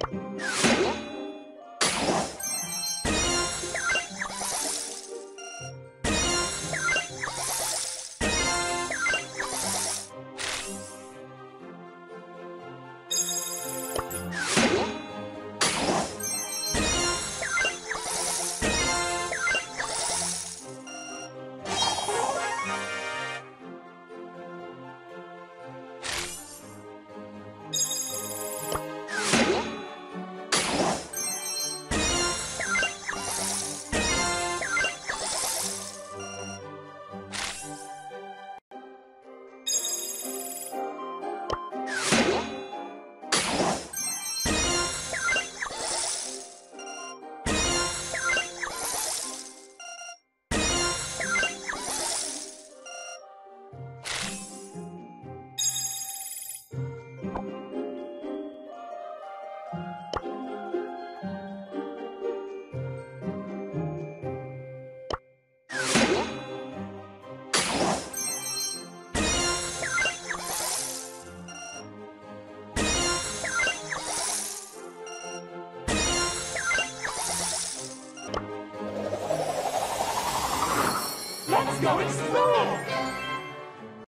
Let's going slow!